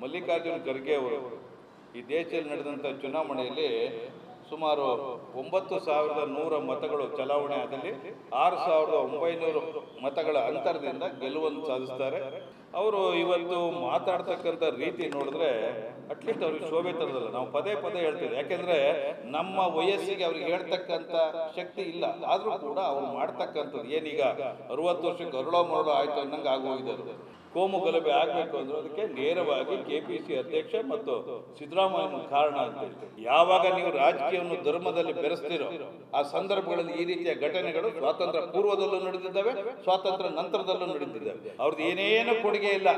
ಮಲ್ಲಿಕಾರ್ಜುನ ಖರ್ಗೆ ಅವರು ಈ ದೇಶದಲ್ಲಿ ನಡೆದಂಥ ಚುನಾವಣೆಯಲ್ಲಿ ಸುಮಾರು ಒಂಬತ್ತು ಸಾವಿರದ ನೂರ ಮತಗಳು ಚಲಾವಣೆ ಆದಲ್ಲಿ ಆರು ಸಾವಿರದ ಒಂಬೈನೂರು ಮತಗಳ ಅಂತರದಿಂದ ಗೆಲುವನ್ನು ಸಾಧಿಸ್ತಾರೆ. ಅವರು ಇವತ್ತು ಮಾತಾಡ್ತಕ್ಕಂಥ ರೀತಿ ನೋಡಿದ್ರೆ ಅಟ್ಲೀಸ್ಟ್ ಅವ್ರಿಗೆ ಶೋಭೆ ತರದಲ್ಲ. ನಾವು ಪದೇ ಪದೇ ಹೇಳ್ತೀವಿ. ಯಾಕೆಂದ್ರೆ ನಮ್ಮ ವಯಸ್ಸಿಗೆ ಅವ್ರಿಗೆ ಹೇಳ್ತಕ್ಕಂಥ ಶಕ್ತಿ ಇಲ್ಲ. ಆದರೂ ಕೂಡ ಅವ್ರು ಮಾಡ್ತಕ್ಕಂಥದ್ದು. ಏನೀಗ ಅರವತ್ತು ವರ್ಷಕ್ಕೆ ಅರಳೋ ಮರಳೋ ಆಯ್ತು ಅನ್ನಂಗೆ ಆಗೋಗಿದ್ದಾರೆ ಕೋಮು ಗಲಭೆ ಆಗಬೇಕು ಅಂದ್ರೆ ಅದಕ್ಕೆ ನೇರವಾಗಿ ಸಿ ಅಧ್ಯಕ್ಷ ಮತ್ತು ಸಿದ್ದರಾಮಯ್ಯನ ಕಾರಣ ಅಂತ ಯಾವಾಗ ನೀವು ರಾಜಕೀಯವನ್ನು ಧರ್ಮದಲ್ಲಿ ಬೆರೆಸ್ತಿರೋ ಆ ಸಂದರ್ಭಗಳಲ್ಲಿ ಈ ರೀತಿಯ ಘಟನೆಗಳು ಸ್ವಾತಂತ್ರ್ಯ ಪೂರ್ವದಲ್ಲೂ ನಡೆದಿದ್ದಾವೆ, ಸ್ವಾತಂತ್ರ್ಯ ನಂತರದಲ್ಲೂ ನಡೆದಿದ್ದಾವೆ. ಅವ್ರದ್ದು ಏನೇನು ಕೊಡುಗೆ ಇಲ್ಲ,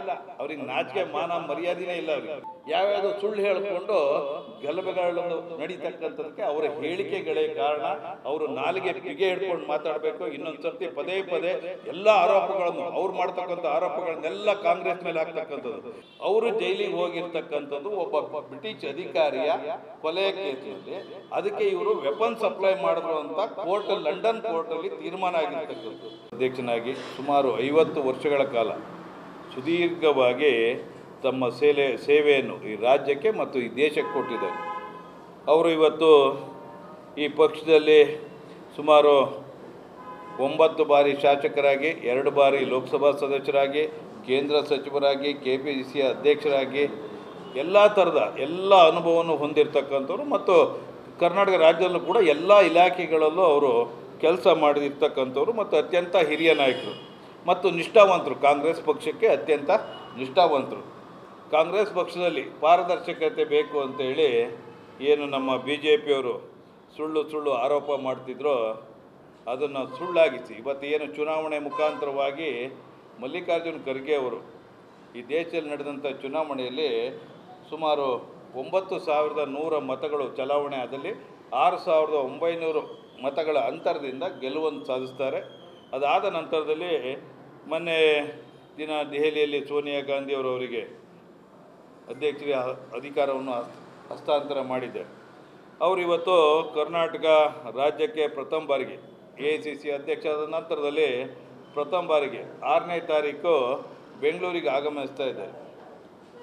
ಅವ್ರಿಗೆ ನಾಚಿಕೆ, ಮಾನ, ಮರ್ಯಾದೆನೇ ಇಲ್ಲ ಅವ್ರಿಗೆ. ಯಾವ್ಯಾವುದೋ ಸುಳ್ಳು ಹೇಳಿಕೊಂಡು ಗಲಭೆಗಳನ್ನು ನಡೀತಕ್ಕಂಥದಕ್ಕೆ ಅವರ ಹೇಳಿಕೆಗಳೇ ಕಾರಣ. ಅವರು ನಾಲಿಗೆ ಪಿಗೆ ಹಿಡ್ಕೊಂಡು ಮಾತಾಡಬೇಕು ಇನ್ನೊಂದು ಸರ್ತಿ ಪದೇ ಪದೇ ಎಲ್ಲ ಆರೋಪಗಳನ್ನು, ಅವ್ರು ಮಾಡ್ತಕ್ಕಂಥ ಆರೋಪಗಳನ್ನೆಲ್ಲ ಕಾಂಗ್ರೆಸ್ ಮೇಲೆ ಆಗ್ತಕ್ಕಂಥದ್ದು. ಅವರು ಜೈಲಿಗೆ ಹೋಗಿರ್ತಕ್ಕಂಥದ್ದು ಒಬ್ಬ ಬ್ರಿಟಿಷ್ ಅಧಿಕಾರಿಯ ಕೊಲೆ ಕೇಸಿನಲ್ಲಿ. ಅದಕ್ಕೆ ಇವರು ವೆಪನ್ ಸಪ್ಲೈ ಮಾಡಿದ್ರು ಅಂತ ಕೋರ್ಟ್, ಲಂಡನ್ ಕೋರ್ಟ್ ಅಲ್ಲಿ ತೀರ್ಮಾನ ಆಗಿರ್ತಕ್ಕಂಥದ್ದು. ಅಧ್ಯಕ್ಷನಾಗಿ ಸುಮಾರು ಐವತ್ತು ವರ್ಷಗಳ ಕಾಲ ಸುದೀರ್ಘವಾಗಿ ತಮ್ಮ ಸೇಲೆ, ಸೇವೆಯನ್ನು ಈ ರಾಜ್ಯಕ್ಕೆ ಮತ್ತು ಈ ದೇಶಕ್ಕೆ ಕೊಟ್ಟಿದ್ದಾರೆ. ಅವರು ಇವತ್ತು ಈ ಪಕ್ಷದಲ್ಲಿ ಸುಮಾರು ಒಂಬತ್ತು ಬಾರಿ ಶಾಸಕರಾಗಿ, ಎರಡು ಬಾರಿ ಲೋಕಸಭಾ ಸದಸ್ಯರಾಗಿ ಕೇಂದ್ರ ಸಚಿವರಾಗಿ ಕೆ ಪಿ ಸಿ ಸಿ ಅಧ್ಯಕ್ಷರಾಗಿ ಎಲ್ಲ ಥರದ ಎಲ್ಲ ಅನುಭವವನ್ನು ಹೊಂದಿರತಕ್ಕಂಥವ್ರು ಮತ್ತು ಕರ್ನಾಟಕ ರಾಜ್ಯದಲ್ಲೂ ಕೂಡ ಎಲ್ಲ ಇಲಾಖೆಗಳಲ್ಲೂ ಅವರು ಕೆಲಸ ಮಾಡಿರ್ತಕ್ಕಂಥವ್ರು ಮತ್ತು ಅತ್ಯಂತ ಹಿರಿಯ ನಾಯಕರು ಮತ್ತು ನಿಷ್ಠಾವಂತರು. ಕಾಂಗ್ರೆಸ್ ಪಕ್ಷಕ್ಕೆ ಅತ್ಯಂತ ನಿಷ್ಠಾವಂತರು. ಕಾಂಗ್ರೆಸ್ ಪಕ್ಷದಲ್ಲಿ ಪಾರದರ್ಶಕತೆ ಬೇಕು ಅಂತೇಳಿ ಏನು ನಮ್ಮ ಬಿ ಜೆ ಪಿಯವರು ಸುಳ್ಳು ಸುಳ್ಳು ಆರೋಪ ಮಾಡ್ತಿದ್ರೋ ಅದನ್ನು ಸುಳ್ಳಾಗಿಸಿ ಇವತ್ತು ಏನು ಚುನಾವಣೆ ಮುಖಾಂತರವಾಗಿ ಮಲ್ಲಿಕಾರ್ಜುನ ಖರ್ಗೆ ಅವರು ಈ ದೇಶದಲ್ಲಿ ನಡೆದಂಥ ಚುನಾವಣೆಯಲ್ಲಿ ಸುಮಾರು ಒಂಬತ್ತು ಸಾವಿರದ ನೂರ ಮತಗಳು ಚಲಾವಣೆ ಆದಲ್ಲಿ ಆರು ಸಾವಿರದ ಒಂಬೈನೂರು ಮತಗಳ ಅಂತರದಿಂದ ಗೆಲುವನ್ನು ಸಾಧಿಸ್ತಾರೆ. ಅದಾದ ನಂತರದಲ್ಲಿ ಮೊನ್ನೆ ದಿನ ದೆಹಲಿಯಲ್ಲಿ ಸೋನಿಯಾ ಗಾಂಧಿ ಅವರು ಅವರಿಗೆ ಅಧ್ಯಕ್ಷರಿಗೆ ಹ- ಅಧಿಕಾರವನ್ನು ಹಸ್ತಾಂತರ ಮಾಡಿದೆ. ಅವರು ಇವತ್ತು ಕರ್ನಾಟಕ ರಾಜ್ಯಕ್ಕೆ ಪ್ರಥಮ ಬಾರಿಗೆ ಎ ಸಿ ಸಿ ಅಧ್ಯಕ್ಷರಾದ ನಂತರದಲ್ಲಿ ಪ್ರಥಮ ಬಾರಿಗೆ ಆರನೇ ತಾರೀಕು ಬೆಂಗಳೂರಿಗೆ ಆಗಮಿಸ್ತಾ ಇದ್ದಾರೆ.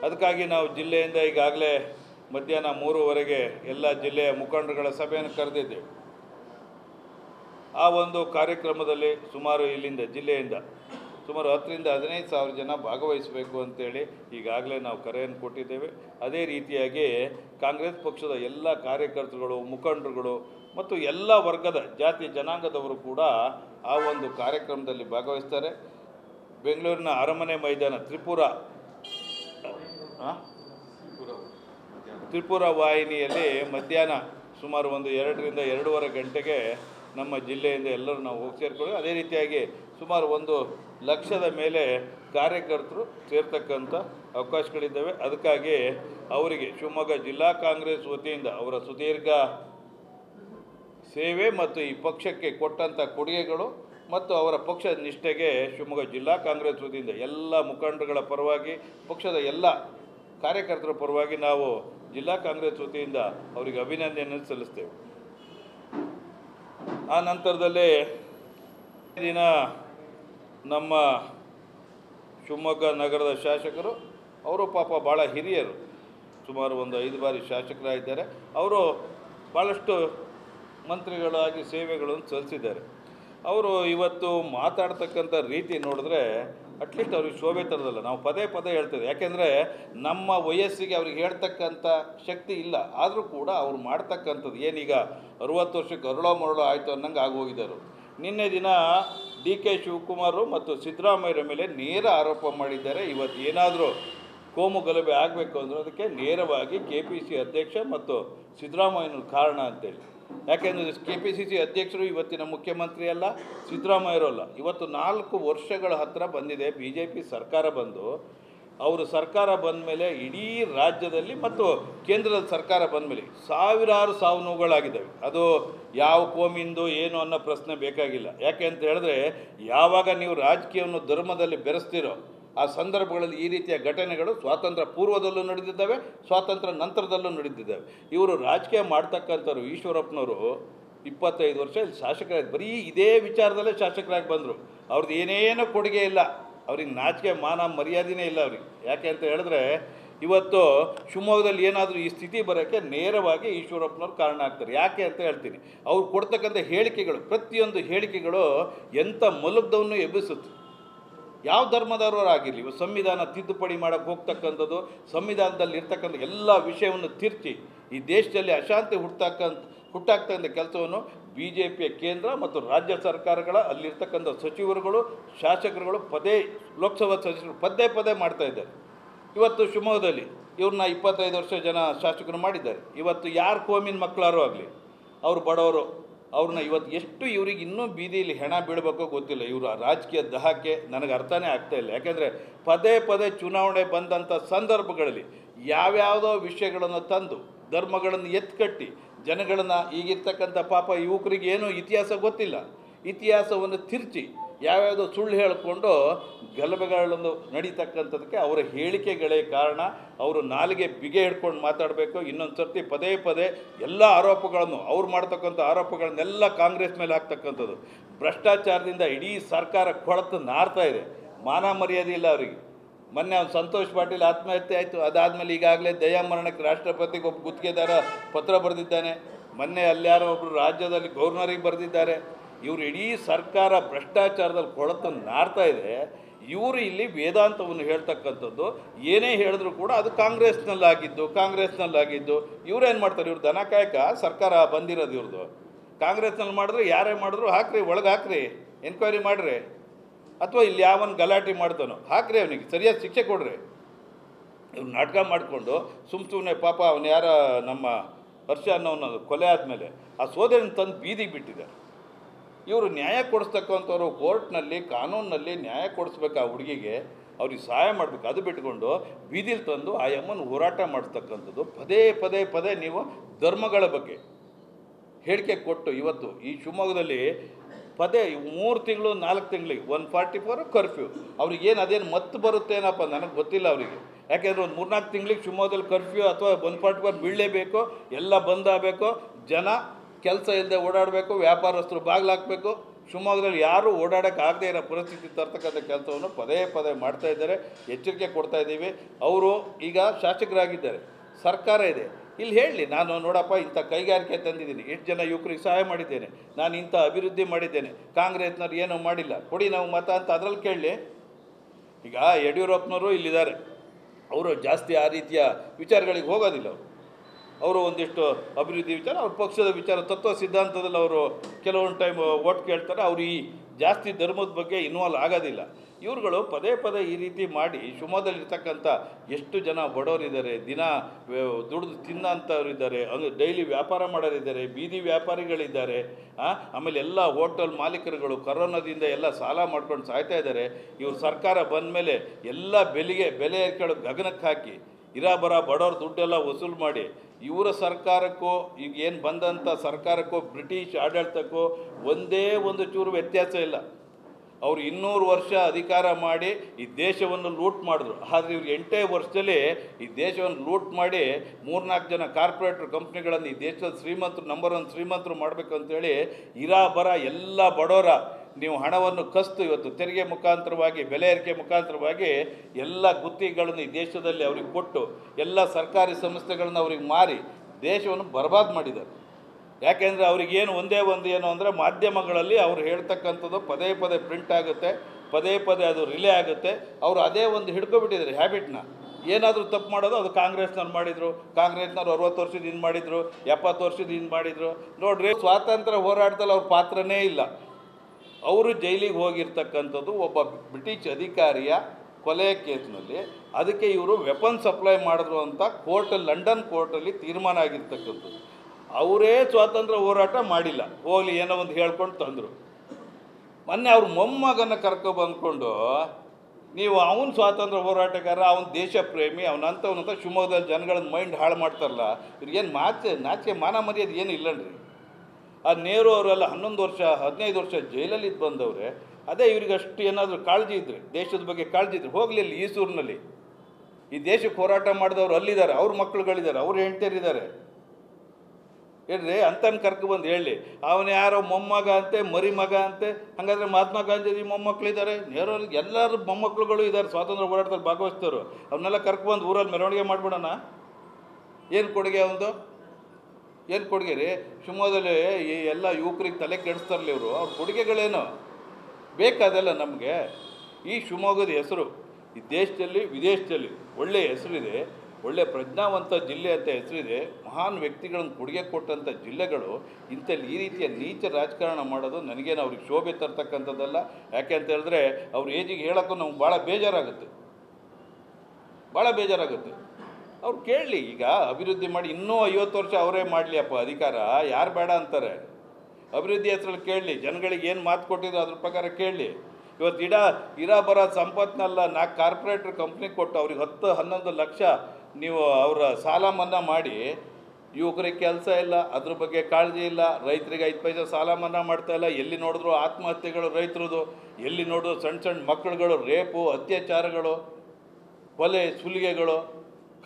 ಅದಕ್ಕಾಗಿ ನಾವು ಜಿಲ್ಲೆಯಿಂದ ಈಗಾಗಲೇ ಮಧ್ಯಾಹ್ನ ಮೂರುವರೆಗೆ ಎಲ್ಲ ಜಿಲ್ಲೆಯ ಮುಖಂಡರುಗಳ ಸಭೆಯನ್ನು ಕರೆದಿದ್ದೇವೆ. ಆ ಒಂದು ಕಾರ್ಯಕ್ರಮದಲ್ಲಿ ಸುಮಾರು ಇಲ್ಲಿಂದ ಜಿಲ್ಲೆಯಿಂದ ಸುಮಾರು ಹತ್ತರಿಂದ ಹದಿನೈದು ಸಾವಿರ ಜನ ಭಾಗವಹಿಸಬೇಕು ಅಂತೇಳಿ ಈಗಾಗಲೇ ನಾವು ಕರೆಯನ್ನು ಕೊಟ್ಟಿದ್ದೇವೆ. ಅದೇ ರೀತಿಯಾಗಿ ಕಾಂಗ್ರೆಸ್ ಪಕ್ಷದ ಎಲ್ಲ ಕಾರ್ಯಕರ್ತರುಗಳು, ಮುಖಂಡರುಗಳು ಮತ್ತು ಎಲ್ಲ ವರ್ಗದ ಜಾತಿ ಜನಾಂಗದವರು ಕೂಡ ಆ ಒಂದು ಕಾರ್ಯಕ್ರಮದಲ್ಲಿ ಭಾಗವಹಿಸ್ತಾರೆ. ಬೆಂಗಳೂರಿನ ಅರಮನೆ ಮೈದಾನ ತ್ರಿಪುರ? ತ್ರಿಪುರ ವಾಹಿನಿಯಲ್ಲಿ ಮಧ್ಯಾಹ್ನ ಸುಮಾರು ಒಂದು ಎರಡರಿಂದ ಎರಡೂವರೆ ಗಂಟೆಗೆ ನಮ್ಮ ಜಿಲ್ಲೆಯಿಂದ ಎಲ್ಲರೂ ನಾವು ಹೋಗಿ ಸೇರ್ಕೊಳ್ಳಿ. ಅದೇ ರೀತಿಯಾಗಿ ಸುಮಾರು ಒಂದು ಲಕ್ಷದ ಮೇಲೆ ಕಾರ್ಯಕರ್ತರು ಸೇರ್ತಕ್ಕಂಥ ಅವಕಾಶಗಳಿದ್ದಾವೆ. ಅದಕ್ಕಾಗಿ ಅವರಿಗೆ ಶಿವಮೊಗ್ಗ ಜಿಲ್ಲಾ ಕಾಂಗ್ರೆಸ್ ವತಿಯಿಂದ ಅವರ ಸುದೀರ್ಘ ಸೇವೆ ಮತ್ತು ಈ ಪಕ್ಷಕ್ಕೆ ಕೊಟ್ಟಂಥ ಕೊಡುಗೆಗಳು ಮತ್ತು ಅವರ ಪಕ್ಷ ನಿಷ್ಠೆಗೆ ಶಿವಮೊಗ್ಗ ಜಿಲ್ಲಾ ಕಾಂಗ್ರೆಸ್ ವತಿಯಿಂದ ಎಲ್ಲ ಮುಖಂಡರುಗಳ ಪರವಾಗಿ, ಪಕ್ಷದ ಎಲ್ಲ ಕಾರ್ಯಕರ್ತರ ಪರವಾಗಿ ನಾವು ಜಿಲ್ಲಾ ಕಾಂಗ್ರೆಸ್ ವತಿಯಿಂದ ಅವರಿಗೆ ಅಭಿನಂದನೆಯನ್ನು ಸಲ್ಲಿಸ್ತೇವೆ. ಆ ನಂತರದಲ್ಲಿ ದಿನ ನಮ್ಮ ಶಿವಮೊಗ್ಗ ನಗರದ ಶಾಸಕರು, ಅವರು ಪಾಪ ಭಾಳ ಹಿರಿಯರು. ಸುಮಾರು ಒಂದು ಐದು ಬಾರಿ ಶಾಸಕರಾಗಿದ್ದಾರೆ. ಅವರು ಭಾಳಷ್ಟು ಮಂತ್ರಿಗಳಾಗಿ ಸೇವೆಗಳನ್ನು ಸಲ್ಲಿಸಿದ್ದಾರೆ. ಅವರು ಇವತ್ತು ಮಾತಾಡ್ತಕ್ಕಂಥ ರೀತಿ ನೋಡಿದ್ರೆ ಅಟ್ಲೀಸ್ಟ್ ಅವ್ರಿಗೆ ಶೋಭೆ ತರದಲ್ಲ. ನಾವು ಪದೇ ಪದೇ ಹೇಳ್ತೇವೆ. ಯಾಕೆಂದರೆ ನಮ್ಮ ವಯಸ್ಸಿಗೆ ಅವ್ರಿಗೆ ಹೇಳ್ತಕ್ಕಂಥ ಶಕ್ತಿ ಇಲ್ಲ. ಆದರೂ ಕೂಡ ಅವ್ರು ಮಾಡ್ತಕ್ಕಂಥದ್ದು ಏನೀಗ ಅರುವತ್ತು ವರ್ಷಕ್ಕೆ ಅರಳೋ ಮರಳೋ ಆಯಿತು ಅನ್ನಂಗೆ ಆಗೋಗಿದ್ದರು. ನಿನ್ನೆ ದಿನ ಡಿ ಕೆ ಶಿವಕುಮಾರ್ ಮತ್ತು ಸಿದ್ದರಾಮಯ್ಯರ ಮೇಲೆ ನೇರ ಆರೋಪ ಮಾಡಿದ್ದಾರೆ. ಇವತ್ತು ಏನಾದರೂ ಕೋಮು ಗಲಭೆ ಆಗಬೇಕು ಅಂದರೆ ಅದಕ್ಕೆ ನೇರವಾಗಿ ಕೆ ಪಿ ಸಿ ಅಧ್ಯಕ್ಷ ಮತ್ತು ಸಿದ್ದರಾಮಯ್ಯನ ಕಾರಣ ಅಂತೇಳಿ. ಯಾಕೆಂದರೆ ಕೆ ಪಿ ಸಿ ಸಿ ಅಧ್ಯಕ್ಷರು ಇವತ್ತಿನ ಮುಖ್ಯಮಂತ್ರಿ ಅಲ್ಲ ಸಿದ್ದರಾಮಯ್ಯರು ಇವತ್ತು ನಾಲ್ಕು ವರ್ಷಗಳ ಹತ್ತಿರ ಬಂದಿದೆ ಬಿ ಜೆ ಪಿ ಸರ್ಕಾರ ಬಂದು. ಅವರು ಸರ್ಕಾರ ಬಂದ ಮೇಲೆ ಇಡೀ ರಾಜ್ಯದಲ್ಲಿ ಮತ್ತು ಕೇಂದ್ರದ ಸರ್ಕಾರ ಬಂದ ಮೇಲೆ ಸಾವಿರಾರು ಸಾವು ನೋವುಗಳಾಗಿದ್ದಾವೆ ಅದು ಯಾವ ಕೋಮಿಂದು ಏನು ಅನ್ನೋ ಪ್ರಶ್ನೆ ಬೇಕಾಗಿಲ್ಲ. ಯಾಕೆ ಅಂತ ಹೇಳಿದ್ರೆ, ಯಾವಾಗ ನೀವು ರಾಜಕೀಯವನ್ನು ಧರ್ಮದಲ್ಲಿ ಬೆರೆಸ್ತಿರೋ ಆ ಸಂದರ್ಭಗಳಲ್ಲಿ ಈ ರೀತಿಯ ಘಟನೆಗಳು ಸ್ವಾತಂತ್ರ್ಯ ಪೂರ್ವದಲ್ಲೂ ನಡೆದಿದ್ದಾವೆ, ಸ್ವಾತಂತ್ರ್ಯ ನಂತರದಲ್ಲೂ ನಡೆದಿದ್ದಾವೆ. ಇವರು ರಾಜಕೀಯ ಮಾಡ್ತಕ್ಕಂಥವ್ರು ಈಶ್ವರಪ್ಪನವರು ಇಪ್ಪತ್ತೈದು ವರ್ಷ ಇಲ್ಲಿ ಶಾಸಕರಾಗಿ, ಬರೀ ಇದೇ ವಿಚಾರದಲ್ಲೇ ಶಾಸಕರಾಗಿ ಬಂದರು. ಅವ್ರದ್ದು ಏನೇನೋ ಕೊಡುಗೆ ಇಲ್ಲ. ಅವ್ರಿಗೆ ನಾಚಿಕೆ, ಮಾನ, ಮರ್ಯಾದೆನೇ ಇಲ್ಲ ಅವ್ರಿಗೆ. ಯಾಕೆ ಅಂತ ಹೇಳಿದ್ರೆ, ಇವತ್ತು ಶಿವಮೊಗ್ಗದಲ್ಲಿ ಏನಾದರೂ ಈ ಸ್ಥಿತಿ ಬರೋಕ್ಕೆ ನೇರವಾಗಿ ಈಶ್ವರಪ್ಪನವ್ರು ಕಾರಣ ಆಗ್ತಾರೆ. ಯಾಕೆ ಅಂತ ಹೇಳ್ತೀನಿ. ಅವ್ರು ಕೊಡ್ತಕ್ಕಂಥ ಹೇಳಿಕೆಗಳು, ಪ್ರತಿಯೊಂದು ಹೇಳಿಕೆಗಳು ಎಂಥ ಮಲಗ್ದವನ್ನು ಎಬ್ಬಿಸುತ್ತೆ. ಯಾವ ಧರ್ಮದವರು ಆಗಿರಲಿ ಇವಾಗ ಸಂವಿಧಾನ ತಿದ್ದುಪಡಿ ಮಾಡೋಕ್ಕೆ ಹೋಗ್ತಕ್ಕಂಥದ್ದು, ಸಂವಿಧಾನದಲ್ಲಿ ಇರ್ತಕ್ಕಂಥ ಎಲ್ಲ ವಿಷಯವನ್ನು ತಿರ್ಚಿ, ಈ ದೇಶದಲ್ಲಿ ಅಶಾಂತಿ ಹುಟ್ಟತಕ್ಕಂಥ ಹುಟ್ಟಾಗ್ತಕ್ಕಂಥ ಕೆಲಸವನ್ನು ಬಿ ಜೆ ಪಿಯ ಕೇಂದ್ರ ಮತ್ತು ರಾಜ್ಯ ಸರ್ಕಾರಗಳ ಅಲ್ಲಿರ್ತಕ್ಕಂಥ ಸಚಿವರುಗಳು, ಶಾಸಕರುಗಳು ಪದೇ ಲೋಕಸಭಾ ಸದಸ್ಯರು ಪದೇ ಪದೇ ಮಾಡ್ತಾ ಇದ್ದಾರೆ. ಇವತ್ತು ಶಿವಮೊಗ್ಗದಲ್ಲಿ ಇವ್ರನ್ನ ಇಪ್ಪತ್ತೈದು ವರ್ಷ ಜನ ಶಾಸಕರು ಮಾಡಿದ್ದಾರೆ. ಇವತ್ತು ಯಾರು ಕೋಮಿನ ಮಕ್ಕಳಾರು ಆಗಲಿ, ಅವರು ಬಡವರು ಅವ್ರನ್ನ ಇವತ್ತು ಎಷ್ಟು ಇವ್ರಿಗೆ ಇನ್ನೂ ಬೀದಿಯಲ್ಲಿ ಹೆಣ ಬೀಳಬೇಕೋ ಗೊತ್ತಿಲ್ಲ. ಇವರು ರಾಜಕೀಯ ದಹಕ್ಕೆ ನನಗೆ ಅರ್ಥನೇ ಆಗ್ತಾ ಇಲ್ಲ. ಯಾಕೆಂದರೆ ಪದೇ ಪದೇ ಚುನಾವಣೆ ಬಂದಂಥ ಸಂದರ್ಭಗಳಲ್ಲಿ ಯಾವ್ಯಾವುದೋ ವಿಷಯಗಳನ್ನು ತಂದು, ಧರ್ಮಗಳನ್ನು ಎತ್ಕಟ್ಟಿ, ಜನಗಳನ್ನು ಈಗಿರ್ತಕ್ಕಂಥ ಪಾಪ ಯುವಕರಿಗೆ ಏನೂ ಇತಿಹಾಸ ಗೊತ್ತಿಲ್ಲ. ಇತಿಹಾಸವನ್ನು ತಿರ್ಚಿ ಯಾವ್ಯಾವುದೋ ಸುಳ್ಳು ಹೇಳಿಕೊಂಡು ಗಲಭೆಗಳನ್ನು ನಡೀತಕ್ಕಂಥದಕ್ಕೆ ಅವರ ಹೇಳಿಕೆಗಳೇ ಕಾರಣ. ಅವರು ನಾಲಿಗೆ ಬಿಗೆ ಹಿಡ್ಕೊಂಡು ಮಾತಾಡಬೇಕು. ಇನ್ನೊಂದು ಸರ್ತಿ ಪದೇ ಪದೇ ಎಲ್ಲ ಆರೋಪಗಳನ್ನು, ಅವ್ರು ಮಾಡ್ತಕ್ಕಂಥ ಆರೋಪಗಳನ್ನೆಲ್ಲ ಕಾಂಗ್ರೆಸ್ ಮೇಲೆ ಹಾಕ್ತಕ್ಕಂಥದ್ದು. ಭ್ರಷ್ಟಾಚಾರದಿಂದ ಇಡೀ ಸರ್ಕಾರ ಕೊಳತು ನಾರ್ತಾ ಇದೆ. ಮಾನ ಮರ್ಯಾದೆ ಇಲ್ಲ ಅವರಿಗೆ. ಮೊನ್ನೆ ಅವ್ನು ಸಂತೋಷ್ ಪಾಟೀಲ್ ಆತ್ಮಹತ್ಯೆ ಆಯಿತು. ಅದಾದಮೇಲೆ ಈಗಾಗಲೇ ದಯಾಮರಣಕ್ಕೆ ರಾಷ್ಟ್ರಪತಿಗೆ ಒಬ್ಬ ಗುತ್ತಿಗೆದಾರ ಪತ್ರ ಬರೆದಿದ್ದಾನೆ. ಮೊನ್ನೆ ಅಲ್ಯಾರೋ ಒಬ್ಬರು ರಾಜ್ಯದಲ್ಲಿ ಗೌರ್ನರಿಗೆ ಬರೆದಿದ್ದಾರೆ. ಇವರು ಇಡೀ ಸರ್ಕಾರ ಭ್ರಷ್ಟಾಚಾರದಲ್ಲಿ ಕೊಳತು ನಾರ್ತಾ ಇದೆ. ಇವರು ಇಲ್ಲಿ ವೇದಾಂತವನ್ನು ಹೇಳ್ತಕ್ಕಂಥದ್ದು. ಏನೇ ಹೇಳಿದ್ರು ಕೂಡ ಅದು ಕಾಂಗ್ರೆಸ್ನಲ್ಲಾಗಿದ್ದು ಕಾಂಗ್ರೆಸ್ನಲ್ಲಾಗಿದ್ದು. ಏನು ಮಾಡ್ತಾರೆ? ಇವ್ರು ದನ ಕಾಯಕ ಸರ್ಕಾರ ಬಂದಿರೋದು ಇವ್ರದ್ದು ಕಾಂಗ್ರೆಸ್ನಲ್ಲಿ ಮಾಡಿದ್ರೆ ಯಾರೇ ಮಾಡಿದ್ರು ಹಾಕ್ರಿ, ಒಳಗೆ ಹಾಕ್ರಿ ಎನ್ಕ್ವೈರಿ ಮಾಡಿರಿ. ಅಥವಾ ಇಲ್ಲಿ ಯಾವನ್ ಗಲಾಟೆ ಮಾಡ್ತಾನೋ, ಹಾಕ್ರಿ ಅವನಿಗೆ, ಸರಿಯಾದ ಶಿಕ್ಷೆ ಕೊಡ್ರಿ. ಇವ್ರು ನಾಟಕ ಮಾಡಿಕೊಂಡು ಸುಮ್ಮ ಸುಮ್ಮನೆ ಪಾಪ ಅವನು ಯಾರ ನಮ್ಮ ಹರ್ಷ ಅನ್ನೋನ ಕೊಲೆ ಆದಮೇಲೆ ಆ ಸೋದರನ ತಂದು ಬೀದಿಗೆ ಬಿಟ್ಟಿದ್ದಾರೆ. ಇವರು ನ್ಯಾಯ ಕೊಡಿಸ್ತಕ್ಕಂಥವ್ರು ಕೋರ್ಟ್ನಲ್ಲಿ, ಕಾನೂನಿನಲ್ಲಿ ನ್ಯಾಯ ಕೊಡಿಸ್ಬೇಕು ಆ ಹುಡುಗಿಗೆ, ಅವ್ರಿಗೆ ಸಹಾಯ ಮಾಡಬೇಕು. ಅದು ಬಿಟ್ಕೊಂಡು ಬೀದಿಲಿ ತಂದು ಆ ಯಮ್ಮನ ಹೋರಾಟ ಮಾಡಿಸ್ತಕ್ಕಂಥದ್ದು. ಪದೇ ಪದೇ ಪದೇ ನೀವು ಧರ್ಮಗಳ ಬಗ್ಗೆ ಹೇಳಿಕೆ ಕೊಟ್ಟು ಇವತ್ತು ಈ ಶಿವಮೊಗ್ಗದಲ್ಲಿ ಪದೇ ಮೂರು ತಿಂಗಳು, ನಾಲ್ಕು ತಿಂಗಳಿಗೆ ಒನ್ ಫಾರ್ಟಿ ಫೋರ್ ಕರ್ಫ್ಯೂ. ಅವ್ರಿಗೇನು ಅದೇನು ಮತ್ತೆ ಬರುತ್ತೇನಪ್ಪ ನನಗೆ ಗೊತ್ತಿಲ್ಲ ಅವರಿಗೆ. ಯಾಕೆಂದರೆ ಒಂದು ಮೂರ್ನಾಲ್ಕು ತಿಂಗಳಿಗೆ ಶಿವಮೊಗ್ಗದಲ್ಲಿ ಕರ್ಫ್ಯೂ ಅಥವಾ ಒನ್ ಫಾರ್ಟಿ ಫೋರ್ ಬೀಳಲೇಬೇಕು, ಎಲ್ಲ ಬಂದಾಗಬೇಕು ಜನ ಕೆಲಸ ಇಲ್ಲದೆ ಓಡಾಡಬೇಕು, ವ್ಯಾಪಾರಸ್ಥರು ಬಾಗಿಲಾಕಬೇಕು ಶಿವಮೊಗ್ಗದಲ್ಲಿ ಯಾರೂ ಆಗದೇ ಇರೋ ಪರಿಸ್ಥಿತಿ ತರ್ತಕ್ಕಂಥ ಕೆಲಸವನ್ನು ಪದೇ ಪದೇ ಮಾಡ್ತಾ ಇದ್ದಾರೆ, ಎಚ್ಚರಿಕೆ ಕೊಡ್ತಾ ಇದ್ದೀವಿ. ಅವರು ಈಗ ಶಾಸಕರಾಗಿದ್ದಾರೆ, ಸರ್ಕಾರ ಇದೆ. ಇಲ್ಲಿ ಹೇಳಲಿ ನಾನು ನೋಡಪ್ಪ, ಇಂಥ ಕೈಗಾರಿಕೆ ತಂದಿದ್ದೀನಿ ಎಷ್ಟು ಜನ ಯುವಕರಿಗೆ ಸಹಾಯ ಮಾಡಿದ್ದೇನೆ, ನಾನು ಇಂಥ ಅಭಿವೃದ್ಧಿ ಮಾಡಿದ್ದೇನೆ, ಕಾಂಗ್ರೆಸ್ನವ್ರು ಏನೂ ಮಾಡಿಲ್ಲ, ಕೊಡಿ ನಾವು ಮತ ಅಂತ ಅದರಲ್ಲಿ ಕೇಳಲಿ ಈಗ ಯಡಿಯೂರಪ್ಪನವರು ಇಲ್ಲಿದ್ದಾರೆ. ಅವರು ಜಾಸ್ತಿ ಆ ರೀತಿಯ ವಿಚಾರಗಳಿಗೆ ಹೋಗೋದಿಲ್ಲ ಅವರು. ಅವರು ಒಂದಿಷ್ಟು ಅಭಿವೃದ್ಧಿ ವಿಚಾರ, ಅವ್ರ ಪಕ್ಷದ ವಿಚಾರ, ತತ್ವ ಸಿದ್ಧಾಂತದಲ್ಲಿ ಅವರು ಕೆಲವೊಂದು ಟೈಮ್ ಓಟ್ ಕೇಳ್ತಾರೆ. ಅವರು ಈ ಜಾಸ್ತಿ ಧರ್ಮದ ಬಗ್ಗೆ ಇನ್ವಾಲ್ವ್ ಆಗೋದಿಲ್ಲ. ಇವ್ರುಗಳು ಪದೇ ಪದೇ ಈ ರೀತಿ ಮಾಡಿ ಶಿವಮೊಗ್ಗದಲ್ಲಿರ್ತಕ್ಕಂಥ ಎಷ್ಟು ಜನ ಬಡವರಿದ್ದಾರೆ, ದಿನ ದುಡಿದು ತಿನ್ನೋಂಥವ್ರಿದ್ದಾರೆ ಅಂದರೆ ಡೈಲಿ ವ್ಯಾಪಾರ ಮಾಡೋರಿದ್ದಾರೆ, ಬೀದಿ ವ್ಯಾಪಾರಿಗಳಿದ್ದಾರೆ ಆಮೇಲೆ ಎಲ್ಲ ಹೋಟೆಲ್ ಮಾಲೀಕರುಗಳು ಕರೋನಾದಿಂದ ಎಲ್ಲ ಸಾಲ ಮಾಡ್ಕೊಂಡು ಸಾಯ್ತಾ ಇದ್ದಾರೆ. ಇವರು ಸರ್ಕಾರ ಬಂದ ಮೇಲೆ ಎಲ್ಲ ಬೆಲೆಗೆ, ಬೆಲೆ ಕೇಳೋ ಗಗನಕ್ಕೆ ಹಾಕಿ ಇರಾಬರ ಬಡವ್ರ ದುಡ್ಡೆಲ್ಲ ವಸೂಲು ಮಾಡಿ, ಇವರ ಸರ್ಕಾರಕ್ಕೂ, ಈಗ ಏನು ಬಂದಂಥ ಸರ್ಕಾರಕ್ಕೋ, ಬ್ರಿಟಿಷ್ ಆಡಳಿತಕ್ಕೋ ಒಂದೇ ಒಂದು ಚೂರು ವ್ಯತ್ಯಾಸ ಇಲ್ಲ. ಅವರು ಇನ್ನೂರು ವರ್ಷ ಅಧಿಕಾರ ಮಾಡಿ ಈ ದೇಶವನ್ನು ಲೂಟ್ ಮಾಡಿದ್ರು. ಆದರೆ ಇವ್ರು ಎಂಟೇ ವರ್ಷದಲ್ಲಿ ಈ ದೇಶವನ್ನು ಲೂಟ್ ಮಾಡಿ ಮೂರ್ನಾಲ್ಕು ಜನ ಕಾರ್ಪೊರೇಟ್ರ್ ಕಂಪ್ನಿಗಳನ್ನು ಈ ದೇಶದ ಶ್ರೀಮಂತರು ನಂಬರ್ ಒನ್ ಶ್ರೀಮಂತರು ಮಾಡಬೇಕು ಅಂತೇಳಿ ಇರಾ ಬರ ಎಲ್ಲ ಬಡವರ ನೀವು ಹಣವನ್ನು ಕಸ್ತು ಇವತ್ತು ತೆರಿಗೆ ಮುಖಾಂತರವಾಗಿ, ಬೆಲೆ ಏರಿಕೆ ಮುಖಾಂತರವಾಗಿ ಎಲ್ಲ ಗುತ್ತಿಗೆಗಳನ್ನು ಈ ದೇಶದಲ್ಲಿ ಅವ್ರಿಗೆ ಕೊಟ್ಟು, ಎಲ್ಲ ಸರ್ಕಾರಿ ಸಂಸ್ಥೆಗಳನ್ನು ಅವ್ರಿಗೆ ಮಾರಿ ದೇಶವನ್ನು ಬರ್ಬಾದ್ ಮಾಡಿದ್ದಾರೆ. ಯಾಕೆಂದರೆ ಅವ್ರಿಗೇನು ಒಂದೇ ಒಂದು ಏನು ಅಂದರೆ ಮಾಧ್ಯಮಗಳಲ್ಲಿ ಅವ್ರು ಹೇಳ್ತಕ್ಕಂಥದ್ದು ಪದೇ ಪದೇ ಪ್ರಿಂಟ್ ಆಗುತ್ತೆ, ಪದೇ ಪದೇ ಅದು ರಿಲೇ ಆಗುತ್ತೆ. ಅವರು ಅದೇ ಒಂದು ಹಿಡ್ಕೊಬಿಟ್ಟಿದ್ದಾರೆ ಹ್ಯಾಬಿಟ್ನ ಏನಾದರೂ ತಪ್ಪು ಮಾಡೋದು ಅದು ಕಾಂಗ್ರೆಸ್ನವ್ರು ಮಾಡಿದರು, ಕಾಂಗ್ರೆಸ್ನವ್ರು ಅರವತ್ತು ವರ್ಷದ ಹಿಂದೆ ಮಾಡಿದರು, ಎಪ್ಪತ್ತು ವರ್ಷದ ಹಿಂದೆ ಮಾಡಿದರು. ನೋಡ್ರಿ, ಸ್ವಾತಂತ್ರ್ಯ ಹೋರಾಟದಲ್ಲಿ ಅವ್ರ ಪಾತ್ರನೇ ಇಲ್ಲ. ಅವರು ಜೈಲಿಗೆ ಹೋಗಿರ್ತಕ್ಕಂಥದ್ದು ಒಬ್ಬ ಬ್ರಿಟಿಷ್ ಅಧಿಕಾರಿಯ ಕೊಲೆ ಕೇಸ್ನಲ್ಲಿ. ಅದಕ್ಕೆ ಇವರು ವೆಪನ್ ಸಪ್ಲೈ ಮಾಡಿದ್ರು ಅಂತ ಕೋರ್ಟ್, ಲಂಡನ್ ಕೋರ್ಟಲ್ಲಿ ತೀರ್ಮಾನ ಆಗಿರ್ತಕ್ಕಂಥದ್ದು. ಅವರೇ ಸ್ವಾತಂತ್ರ್ಯ ಹೋರಾಟ ಮಾಡಿಲ್ಲ. ಹೋಗಲಿ, ಏನೋ ಒಂದು ಹೇಳ್ಕೊಂಡು ತಂದರು. ಮೊನ್ನೆ ಅವ್ರ ಮೊಮ್ಮಗನ ಕರ್ಕೊ ಬಂದ್ಕೊಂಡು, ನೀವು ಅವನ ಸ್ವಾತಂತ್ರ್ಯ ಹೋರಾಟಗಾರ, ಅವನ ದೇಶ ಪ್ರೇಮಿ ಅವನಂತವನಂತ ಶಿವಮೊಗ್ಗದಲ್ಲಿ ಜನಗಳನ್ನ ಮೈಂಡ್ ಹಾಳು ಮಾಡ್ತಾರಲ್ಲ, ಇವ್ರಿಗೇನು ಮಾಚೆ ನಾಚೆ ಮಾನ ಮರ್ಯಾದೆ ಏನು ಇಲ್ಲನ್ರಿ ಆ ನೆಹರು ಅವರೆಲ್ಲ ಹನ್ನೊಂದು ವರ್ಷ, ಹದಿನೈದು ವರ್ಷ ಜೈಲಲ್ಲಿ ಇದ್ದು ಬಂದವ್ರೆ, ಅದೇ ಇವ್ರಿಗೆ ಅಷ್ಟು ಏನಾದರೂ ಕಾಳಜಿ ಇದ್ದರೆ ದೇಶದ ಬಗ್ಗೆ ಕಾಳಜಿ ಇದ್ರೆ, ಹೋಗಲಿ ಅಲ್ಲಿ ಈಸೂರಿನಲ್ಲಿ. ಈ ದೇಶಕ್ಕೆ ಹೋರಾಟ ಮಾಡಿದವರು ಅಲ್ಲಿದ್ದಾರೆ, ಅವ್ರ ಮಕ್ಕಳುಗಳಿದ್ದಾರೆ, ಅವ್ರ ಹೆಂಡತಿಯರಿದ್ದಾರೆ ಏನ್ರಿ, ಅಂತನ ಕರ್ಕೊ ಬಂದು ಹೇಳಿ, ಅವನು ಯಾರೋ ಮೊಮ್ಮಗ ಅಂತೆ ಮರಿ ಮಗ ಅಂತೆ, ಹಾಗಾದ್ರೆ ಮಹಾತ್ಮ ಗಾಂಧೀಜಿ ಮೊಮ್ಮಕ್ಕಳಿದ್ದಾರೆ ನೆಹರು ಎಲ್ಲರೂ ಮೊಮ್ಮಕ್ಕಳುಗಳು ಇದ್ದಾರೆ, ಸ್ವಾತಂತ್ರ್ಯ ಹೋರಾಟದಲ್ಲಿ ಭಾಗವಹಿಸ್ತಾರೆ ಅವನ್ನೆಲ್ಲ ಕರ್ಕೊಂಡು ಊರಲ್ಲಿ ಮೆರವಣಿಗೆ ಮಾಡಿಬಿಡೋಣ. ಏನು ಕೊಡುಗೆ ಅವನದು? ಏನು ಕೊಡುಗೆ ರೀ ಶಿವಮೊಗ್ಗದಲ್ಲಿ ಈ ಎಲ್ಲ ಯುವಕರಿಗೆ ತಲೆ ಕೆಡಿಸ್ತಾರಲ್ಲ ಇವರು. ಅವ್ರ ಕೊಡುಗೆಗಳೇನು? ಬೇಕಾದಲ್ಲ ನಮಗೆ? ಈ ಶಿವಮೊಗ್ಗದ ಹೆಸರು ಈ ದೇಶದಲ್ಲಿ, ವಿದೇಶದಲ್ಲಿ ಒಳ್ಳೆಯ ಹೆಸರಿದೆ. ಒಳ್ಳೆಯ ಪ್ರಜ್ಞಾವಂತ ಜಿಲ್ಲೆ ಅಂತ ಹೆಸರಿದೆ. ಮಹಾನ್ ವ್ಯಕ್ತಿಗಳನ್ನು ಕೊಡುಗೆ ಕೊಟ್ಟಂಥ ಜಿಲ್ಲೆಗಳು, ಇಂಥಲ್ಲಿ ಈ ರೀತಿಯ ನೀಚ ರಾಜಕಾರಣ ಮಾಡೋದು ನನಗೇನು ಅವ್ರಿಗೆ ಶೋಭೆ ತರ್ತಕ್ಕಂಥದ್ದಲ್ಲ. ಯಾಕೆ ಅಂತ ಹೇಳಿದ್ರೆ, ಅವ್ರ ಏಜಿಗೆ ಹೇಳೋಕ್ಕೂ ನಮ್ಗೆ ಭಾಳ ಬೇಜಾರಾಗುತ್ತೆ. ಭಾಳ ಬೇಜಾರಾಗುತ್ತೆ. ಅವ್ರು ಕೇಳಲಿ, ಈಗ ಅಭಿವೃದ್ಧಿ ಮಾಡಿ ಇನ್ನೂ ಐವತ್ತು ವರ್ಷ ಅವರೇ ಮಾಡಲಿ ಅಪ್ಪ, ಅಧಿಕಾರ, ಯಾರು ಬೇಡ ಅಂತಾರೆ. ಅಭಿವೃದ್ಧಿ ಹೆಸರಲ್ಲಿ ಕೇಳಲಿ, ಜನಗಳಿಗೆ ಏನು ಮಾತು ಕೊಟ್ಟಿದ್ರು ಅದ್ರ ಪ್ರಕಾರ ಕೇಳಲಿ. ಇವತ್ತು ಇಡ, ಇರಾ ಬರೋ ಸಂಪತ್ನೆಲ್ಲ ನಾಲ್ಕು ಕಾರ್ಪೊರೇಟ್ರ್ ಕಂಪ್ನಿ ಕೊಟ್ಟು ಅವ್ರಿಗೆ ಹತ್ತು, ಹನ್ನೊಂದು ಲಕ್ಷ ನೀವು ಅವರ ಸಾಲ ಮನ್ನಾ ಮಾಡಿ, ಯುವಕರಿಗೆ ಕೆಲಸ ಇಲ್ಲ, ಅದ್ರ ಬಗ್ಗೆ ಕಾಳಜಿ ಇಲ್ಲ, ರೈತರಿಗೆ ಐದು ಪೈಸೆ ಸಾಲ ಮನ್ನಾ ಮಾಡ್ತಾ ಇಲ್ಲ, ಎಲ್ಲಿ ನೋಡಿದ್ರು ಆತ್ಮಹತ್ಯೆಗಳು ರೈತರದು, ಎಲ್ಲಿ ನೋಡಿದ್ರು ಸಣ್ಣ ಸಣ್ಣ ಮಕ್ಕಳುಗಳು ರೇಪು, ಅತ್ಯಾಚಾರಗಳು, ಕೊಲೆ, ಸುಲಿಗೆಗಳು.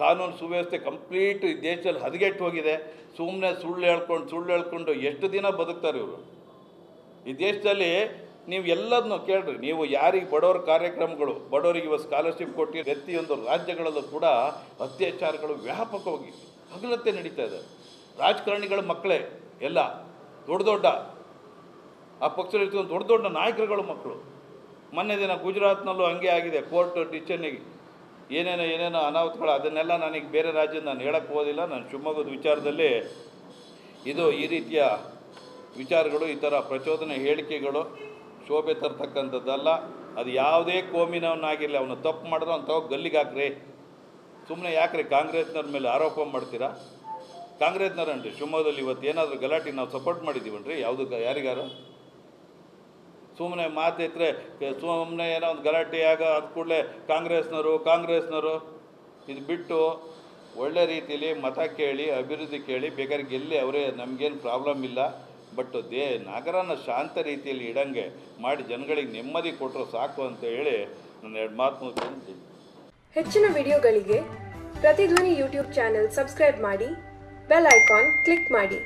ಕಾನೂನು ಸುವ್ಯವಸ್ಥೆ ಕಂಪ್ಲೀಟ್ ಈ ದೇಶದಲ್ಲಿ ಹದಗೆಟ್ಟು ಹೋಗಿದೆ. ಸುಮ್ಮನೆ ಸುಳ್ಳು ಹೇಳ್ಕೊಂಡು ಸುಳ್ಳು ಹೇಳ್ಕೊಂಡು ಎಷ್ಟು ದಿನ ಬದುಕ್ತಾರೆ ಇವರು? ಈ ದೇಶದಲ್ಲಿ ನೀವು ಎಲ್ಲದನ್ನು ಕೇಳ್ರಿ, ನೀವು ಯಾರಿಗೆ ಬಡವರ ಕಾರ್ಯಕ್ರಮಗಳು, ಬಡವರಿಗೆ ಇವತ್ತು ಸ್ಕಾಲರ್ಶಿಪ್ ಕೊಟ್ಟು ಪ್ರತಿಯೊಂದು ರಾಜ್ಯಗಳಲ್ಲೂ ಕೂಡ ಅತ್ಯಾಚಾರಗಳು ವ್ಯಾಪಕವಾಗಿ ಹಗಲತ್ತೆ ನಡೀತಾ ಇದೆ. ರಾಜಕಾರಣಿಗಳ ಮಕ್ಕಳೇ ಎಲ್ಲ, ದೊಡ್ಡ ದೊಡ್ಡ, ಆ ಪಕ್ಷದಲ್ಲಿ ದೊಡ್ಡ ದೊಡ್ಡ ನಾಯಕರುಗಳ ಮಕ್ಕಳು. ಮೊನ್ನೆ ದಿನ ಗುಜರಾತ್ನಲ್ಲೂ ಹಂಗೆ ಆಗಿದೆ, ಕೋರ್ಟ್ ಡಿಸಿಷನ್ನಿಗೆ ಏನೇನೋ ಏನೇನೋ ಅನಾಹುತಗಳು, ಅದನ್ನೆಲ್ಲ ನನಗೆ ಬೇರೆ ರಾಜ್ಯದ ನಾನು ಹೇಳಕ್ಕೆ ಹೋದಿಲ್ಲ. ನಾನು ಶಿವಮೊಗ್ಗದ ವಿಚಾರದಲ್ಲಿ ಇದು ಈ ರೀತಿಯ ವಿಚಾರಗಳು, ಈ ಥರ ಪ್ರಚೋದನೆ ಹೇಳಿಕೆಗಳು ಶೋಭೆ ತರ್ತಕ್ಕಂಥದ್ದಲ್ಲ. ಅದು ಯಾವುದೇ ಕೋಮಿನವನ್ನಾಗಿರಲಿ ಅವನು ತಪ್ಪು ಮಾಡಿದ್ರೆ ಅವ್ನು ತಗೋ ಗಲ್ಲಿಗೆ ಹಾಕ್ರಿ. ಸುಮ್ಮನೆ ಯಾಕ್ರಿ ಕಾಂಗ್ರೆಸ್ನವ್ರ ಮೇಲೆ ಆರೋಪ ಮಾಡ್ತೀರಾ? ಕಾಂಗ್ರೆಸ್ನವ್ರನ್ರಿ? ಶಿವಮೊಗ್ಗದಲ್ಲಿ ಇವತ್ತು ಏನಾದರೂ ಗಲಾಟೆ ನಾವು ಸಪೋರ್ಟ್ ಮಾಡಿದ್ದೀವನ್ರಿ? ಯಾವುದಕ್ಕೆ ಯಾರಿಗಾರು? ಸುಮ್ಮನೆ ಮಾತಿದ್ರೆ ಸುಮ್ಮನೆ ಏನೋ ಒಂದು ಗಲಾಟೆ ಆಗ ಅದ ಕೂಡಲೇ ಕಾಂಗ್ರೆಸ್ನವರು ಕಾಂಗ್ರೆಸ್ನವರು. ಇದು ಬಿಟ್ಟು ಒಳ್ಳೆ ರೀತಿಯಲ್ಲಿ ಮತ ಕೇಳಿ, ಅಭಿವೃದ್ಧಿ ಕೇಳಿ, ಬೇಕಾದ್ರೆ ಗೆಲ್ಲಿ ಅವರೇ ನಮಗೇನು ಪ್ರಾಬ್ಲಮ್ ಇಲ್ಲ. ಬಟ್ ದೇ ನಗರನ ಶಾಂತ ರೀತಿಯಲ್ಲಿ ಇಡಂಗೆ ಮಾಡಿ ಜನಗಳಿಗೆ ನೆಮ್ಮದಿ ಕೊಟ್ಟರು ಸಾಕು ಅಂತ ಹೇಳಿ ನನ್ನ ಎರಡು ಮಾತು ಹೆಚ್ಚಿನ ವಿಡಿಯೋಗಳಿಗೆ ಪ್ರತಿಧ್ವನಿ ಯೂಟ್ಯೂಬ್ ಚಾನೆಲ್ ಸಬ್ಸ್ಕ್ರೈಬ್ ಮಾಡಿ, ಬೆಲ್ ಐಕಾನ್ ಕ್ಲಿಕ್ ಮಾಡಿ.